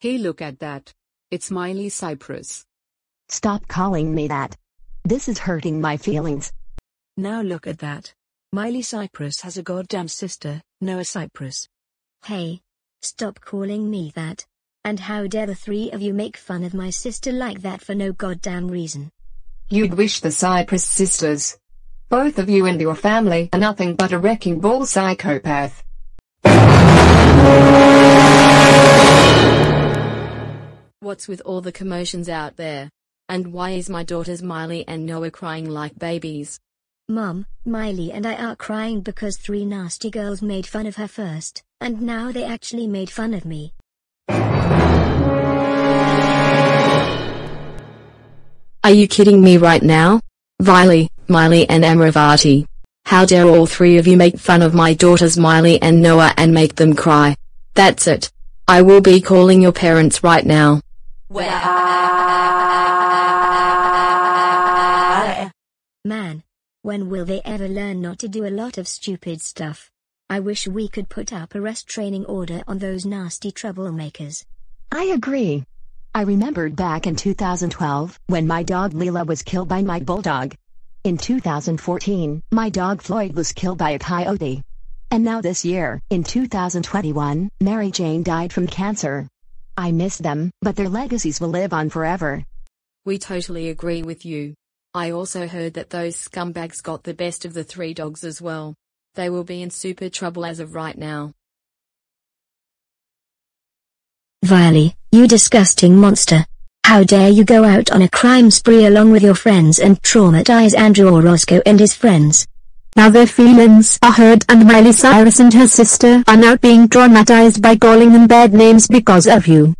Hey look at that. It's Miley Cypress. Stop calling me that. This is hurting my feelings. Now look at that. Miley Cypress has a goddamn sister, Noah Cypress. Hey. Stop calling me that. And how dare the three of you make fun of my sister like that for no goddamn reason. You'd wish the Cypress sisters. Both of you and your family are nothing but a wrecking ball psychopath. What's with all the commotions out there? And why is my daughters Miley and Noah crying like babies? Mom, Miley and I are crying because three nasty girls made fun of her first, and now they actually made fun of me. Are you kidding me right now? Violy, Miley and Amaravati. How dare all three of you make fun of my daughters Miley and Noah and make them cry. That's it. I will be calling your parents right now. Man. When will they ever learn not to do a lot of stupid stuff? I wish we could put up a rest training order on those nasty troublemakers. I agree. I remembered back in 2012, when my dog Leela was killed by my bulldog. In 2014, my dog Floyd was killed by a coyote. And now this year, in 2021, Mary Jane died from cancer. I miss them, but their legacies will live on forever. We totally agree with you. I also heard that those scumbags got the best of the three dogs as well. They will be in super trouble as of right now. Violy, you disgusting monster. How dare you go out on a crime spree along with your friends and traumatize Andrew Orozco and his friends. Now their feelings are hurt and Miley Cyrus and her sister are now being traumatized by calling them bad names because of you.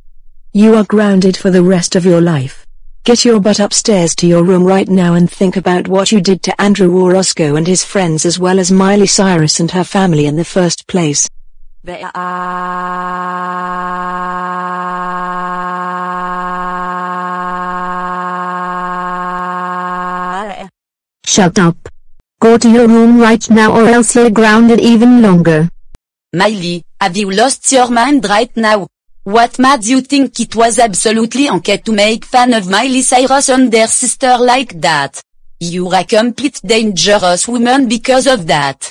You are grounded for the rest of your life. Get your butt upstairs to your room right now and think about what you did to Andrew Orozco and his friends as well as Miley Cyrus and her family in the first place. Shut up. Go to your room right now or else you're grounded even longer. Miley, have you lost your mind right now? What made you think it was absolutely okay to make fun of Miley Cyrus and their sister like that? You're a complete dangerous woman because of that.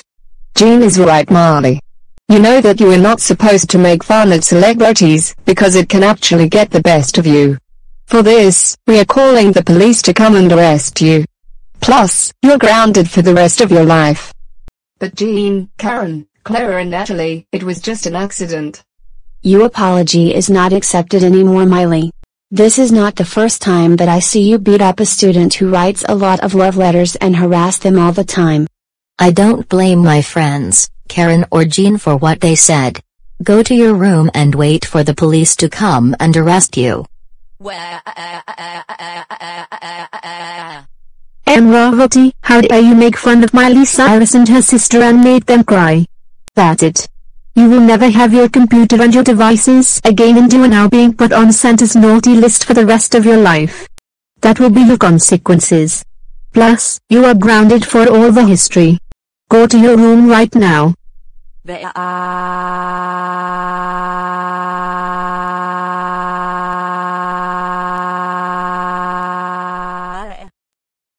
Jean is right Marley. You know that you are not supposed to make fun of celebrities, because it can actually get the best of you. For this, we are calling the police to come and arrest you. Plus, you're grounded for the rest of your life. But Jean, Karen, Clara and Natalie, it was just an accident. Your apology is not accepted anymore Miley. This is not the first time that I see you beat up a student who writes a lot of love letters and harass them all the time. I don't blame my friends, Karen or Jean for what they said. Go to your room and wait for the police to come and arrest you. Uh, uh, uh, Amaravati, how dare you make fun of Miley Cyrus and her sister and made them cry? That's it. You will never have your computer and your devices again and you are now being put on Santa's naughty list for the rest of your life. That will be your consequences. Plus, you are grounded for all the history. Go to your room right now.